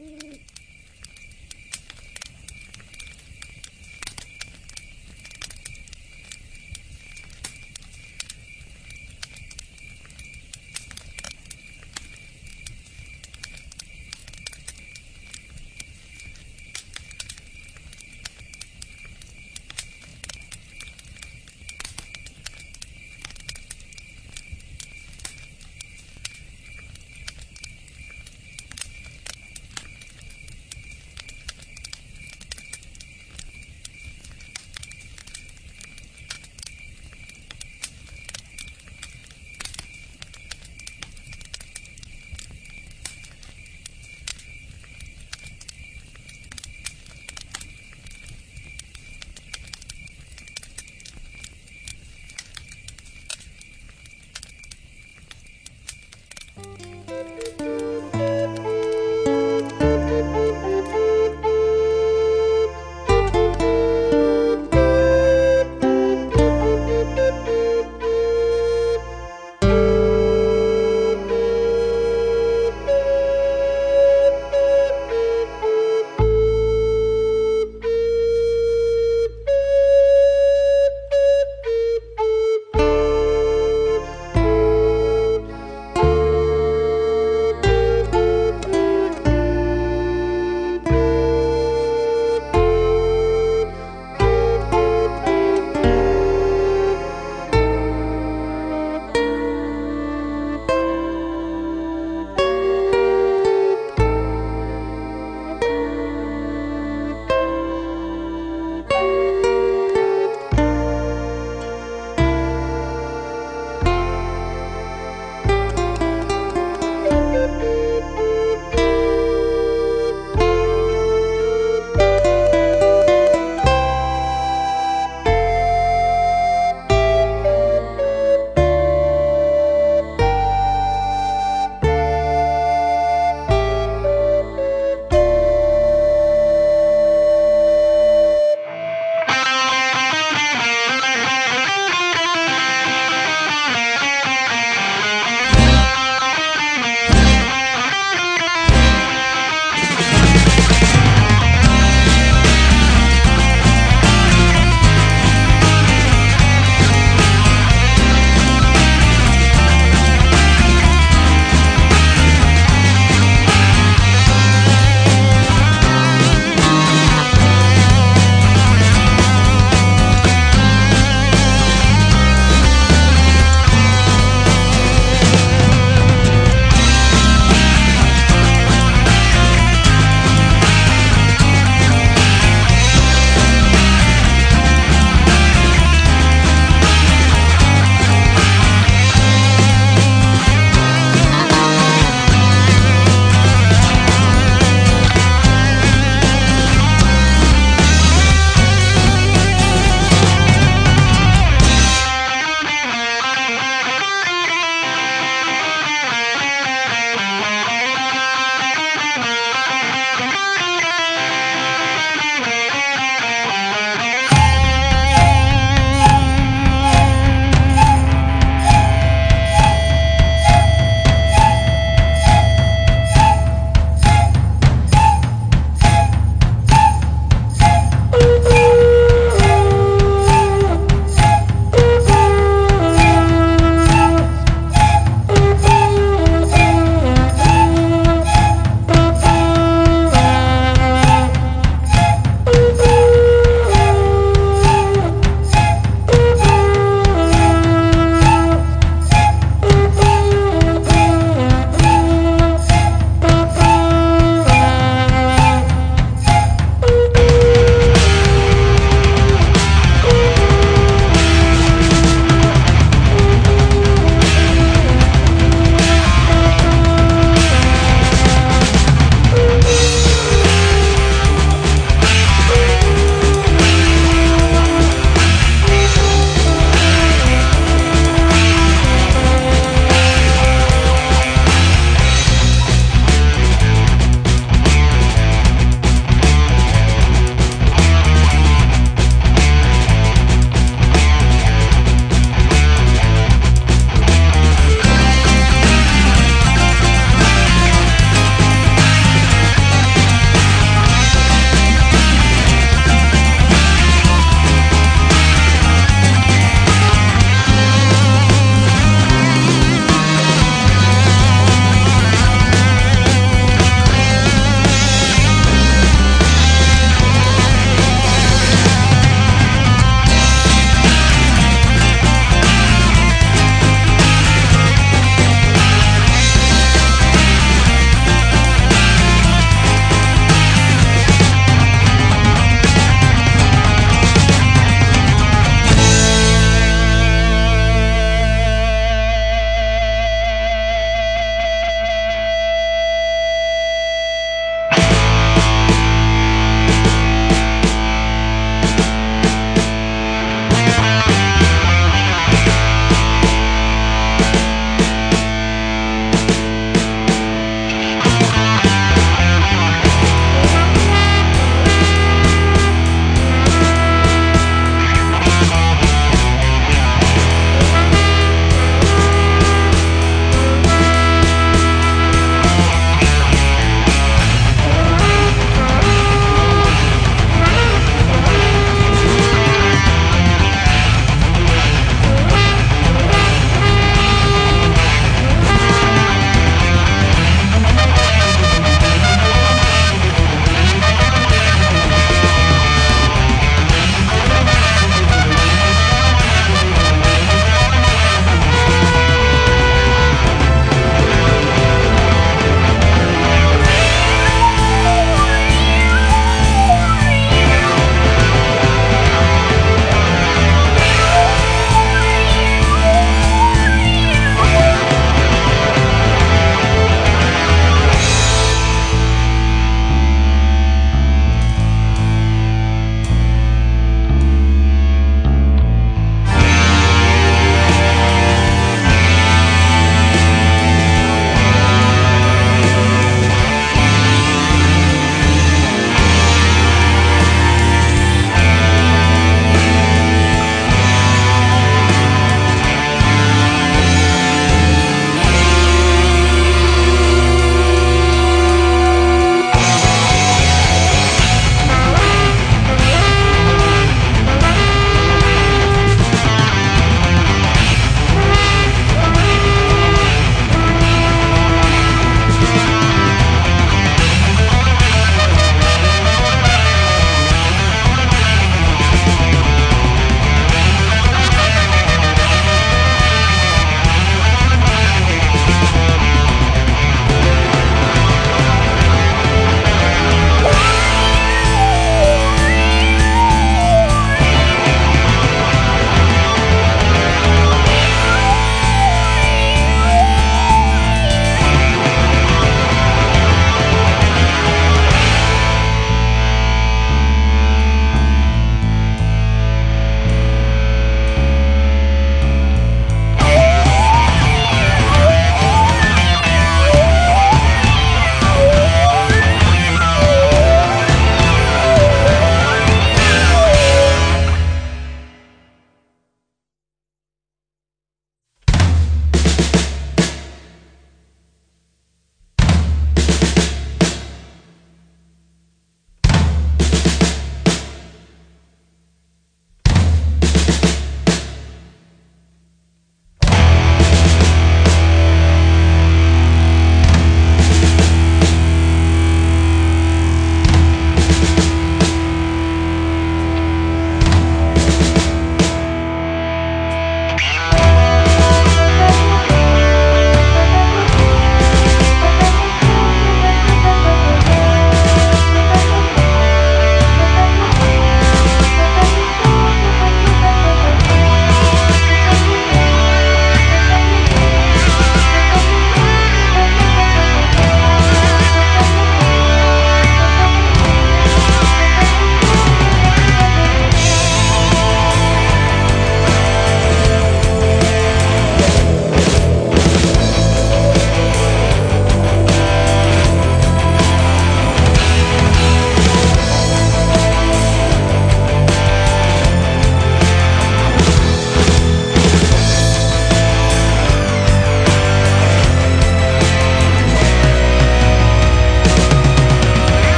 Mm.